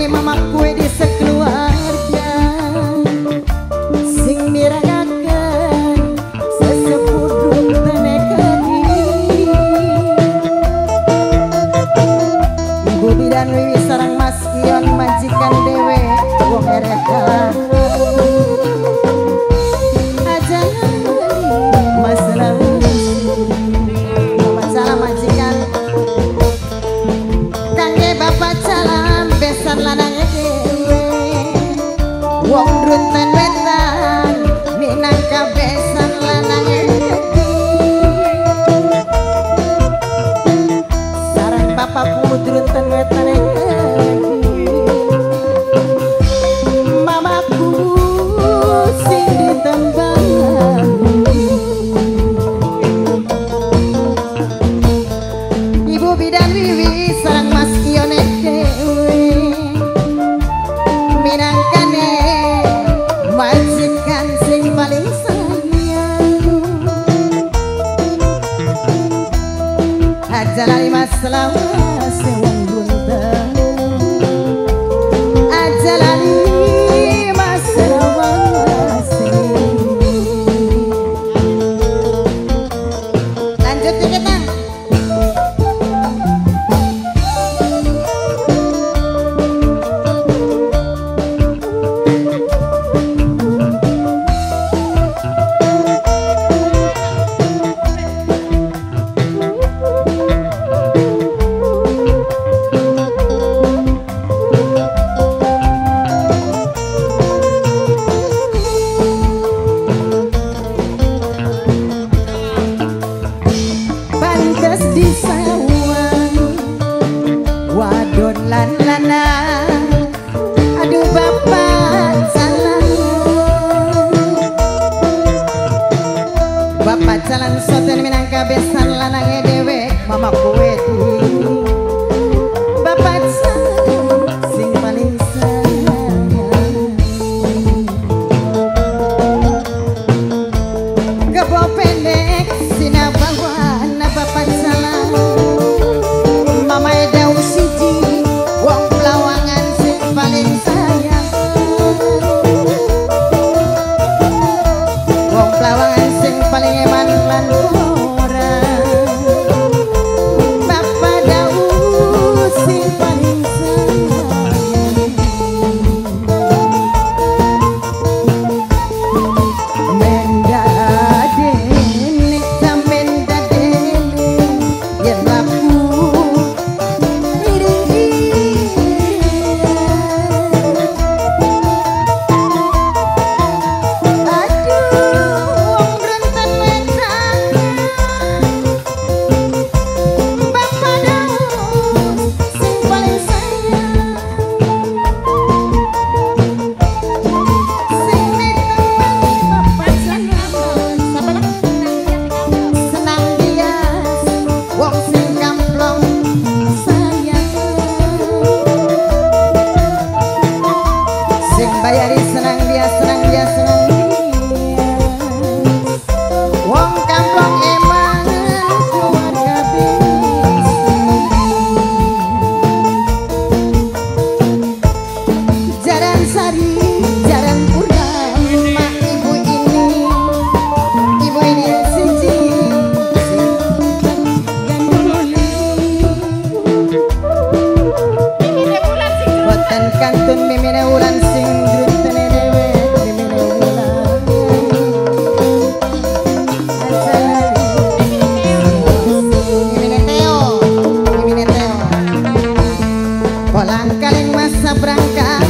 ye mama kue de se pacalan soten minangka besan lanange dewek mama kue tuh. kantun mimine ulan sing grutene dewe ulan teo teo kolang kaling masa berangkat